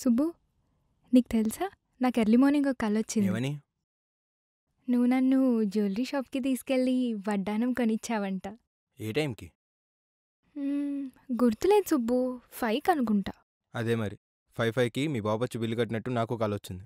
సుబ్బు నీకు తెలుసా? నాకు ఎర్లీ మార్నింగ్ ఒక కళ్ళు వచ్చింది. నువ్వు నన్ను జ్యువెలరీ షాప్కి తీసుకెళ్ళి వడ్డానం కొనిచ్చావంట. ఏ టైంకి? గుర్తులేదు సుబ్బు. ఫైవ్ అనుకుంటా అదే మరి. ఫైవ్ ఫైవ్కి మీ బాబు వచ్చి బిల్లు కట్టినట్టు నాకు కాల్ వచ్చింది.